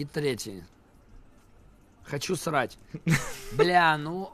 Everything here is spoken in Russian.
И третий. Хочу срать. Бля, ну